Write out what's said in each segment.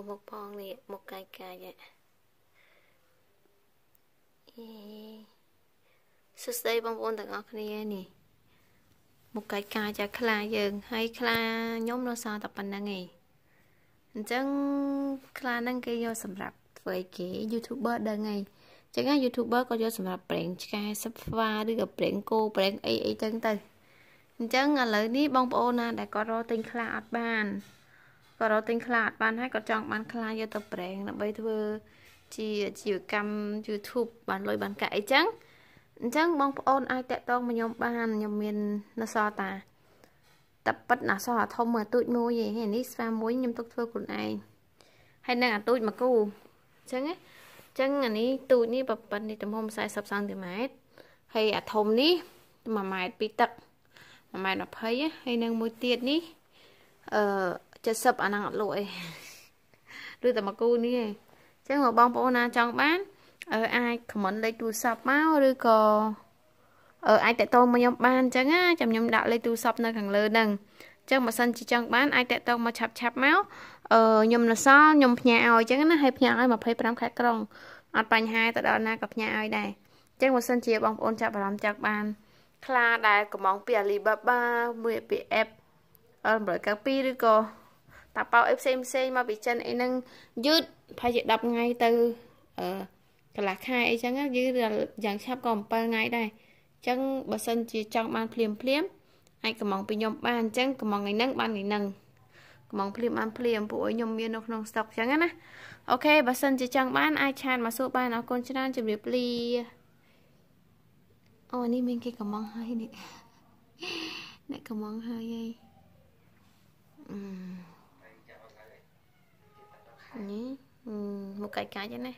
មើលមុខផងនេះមុខកាយកាយអេសួស្តីបងប្អូនទាំងអស់គ្នានេះមុខកាយកាយចាខ្លាយើងហើយខ្លាខ្ញុំនៅសល់តែប៉ុណ្្នឹងឯងអញ្ចឹងខ្លាហ្នឹងគេយកសម្រាប់ធ្វើអីគេ YouTuber ដឹងឯងចឹងណា YouTuber ក៏យកសម្រាប់ប្រេងឆ្កែសឹបស្វាឬក៏ប្រេងគោប្រេងអីអីចឹងទៅអញ្ចឹងឥឡូវនេះបងប្អូនណាដែលគាត់រកទិញខ្លាអត់បាន គាត់រកទិញខ្លាអត់បានហើយគាត់ចង់បានខ្លាយកទៅប្រេងដើម្បីធ្វើជាជីវកម្ម YouTube បានលុយបានកាក់អីចឹងអញ្ចឹងបងប្អូនអាចតាក់ទងមកខ្ញុំបានខ្ញុំមាននៅសល់តាតែប៉ិតណាសល់អាធំមួយទូចមួយឯងនេះស្វាមួយខ្ញុំទុកធ្វើខ្លួនឯងហើយនឹងអាទូចមួយគូអញ្ចឹងណាចឹងអានេះទូចនេះប៉ិតនេះទំហំ40សង់ទីម៉ែត្រហើយអាធំនេះ1ម៉ែត្រពីទឹក1ម៉ែត្រ20ហើយនឹងមួយទៀតនេះអឺ 70អាហ្នឹងអត់លក់អីឬតែមួយគូនេះឯងចឹងមកបងប្អូនណាចង់បានអឺអាចខមមិនលេខទូរស័ព្ទមកឬក៏អឺអាចតេតងមកខ្ញុំបានអញ្ចឹងណាចាំខ្ញុំដាក់លេខទូរស័ព្ទនៅខាងលើហ្នឹងអញ្ចឹងបើសិនជាចង់បានអាចតេតងមកឆាប់ឆាប់មកអឺខ្ញុំនៅសល់ខ្ញុំផ្ញើឲ្យអញ្ចឹងណាហើយផ្ញើឲ្យ25ខែក្រុងអត់បញ្ហាទៅដល់ណាក៏ផ្ញើឲ្យដែរអញ្ចឹងបើសិនជាបងប្អូនចាប់អារម្មណ៍ចង់បានខ្លាដែលកំងពី Alibaba មួយពី app 192ឬក៏ តាប៉ោអីផ្សេងផ្សេងមកពីចិនអីហ្នឹងយឺតប្រហែលជា10ថ្ងៃទៅអឺកន្លះខែអីចឹងយឺតយ៉ាងឆាប់ក៏7ថ្ងៃដែរអញ្ចឹងបើសិនជាចង់បានភ្លាមភ្លាមអាចកំងពីខ្ញុំបានអញ្ចឹងកំងថ្ងៃហ្នឹងបានថ្ងៃហ្នឹងកំងភ្លាមបានភ្លាមពួកឲ្យខ្ញុំមាននៅក្នុងស្តុកអញ្ចឹងណាអូខេបើសិនជាចង់បានអាចឆាតមកសួរបានអរគុណច្រើនជម្រាបលាអូនេះមានគេកំងហើយនេះអ្នកកំងហើយហីអឺ នេះមកកាច់កាច់ណា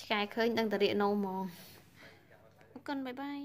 ឆ្កែឃើញដឹងតារៀកណូហ្មងអរគុណបាយបាយ